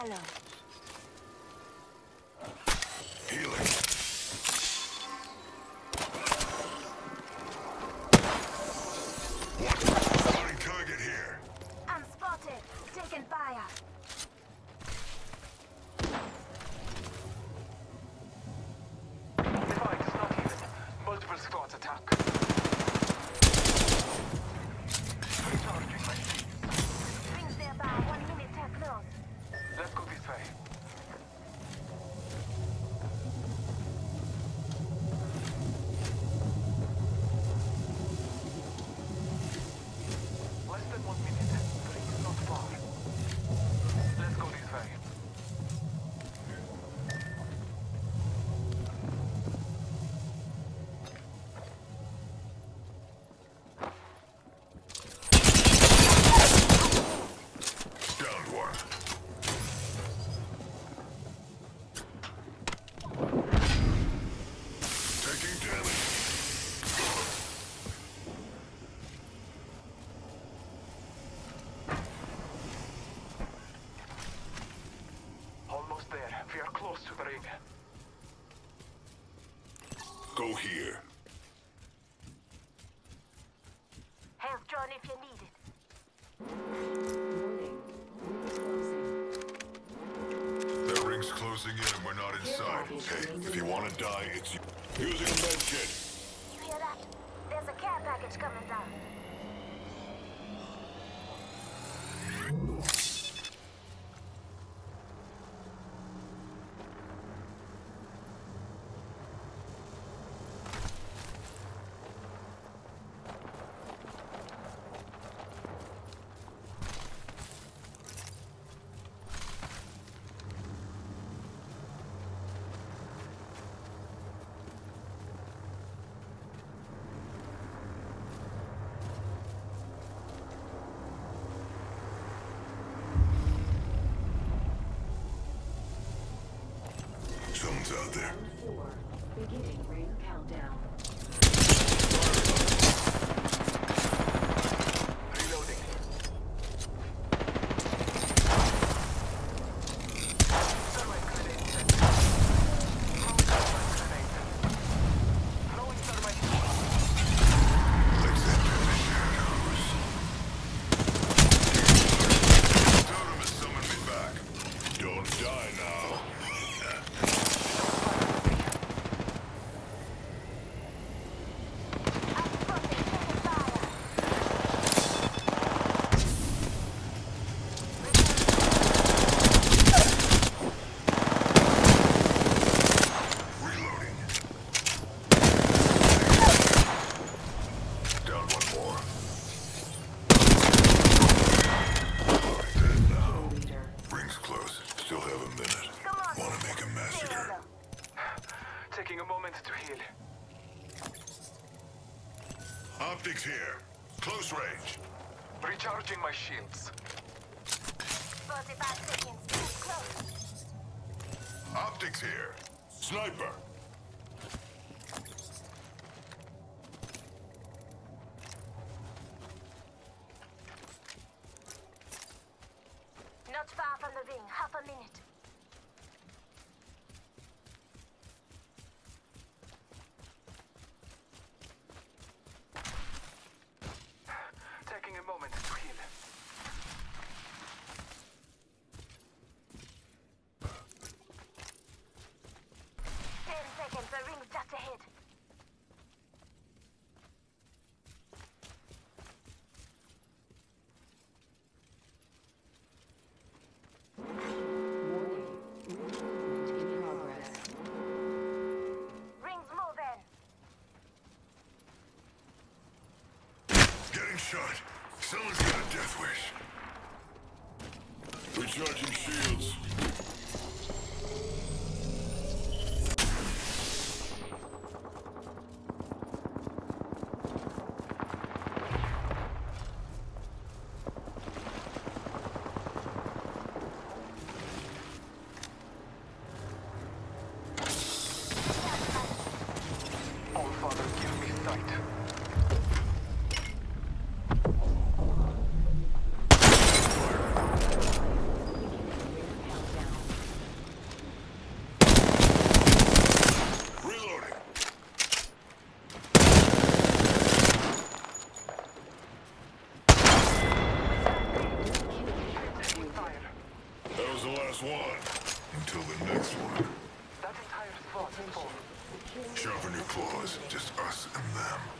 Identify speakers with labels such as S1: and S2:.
S1: yellow. here.
S2: Help John if you need it.
S1: That ring's closing in and we're not inside. Okay. if you want to die, it's using a med kit.
S2: You hear that? There's a care package coming down.
S1: things out there.
S3: Four, beginning ring countdown. Recharging my shields.
S2: 45 seconds.
S1: Optics here. Sniper.
S2: Not far from the ring. Half a minute.
S1: Shot. Someone's got a death wish. Recharging shields. That was the last one. Until the next one.
S3: That entire is full.
S1: Sharpen your claws. Just us and them.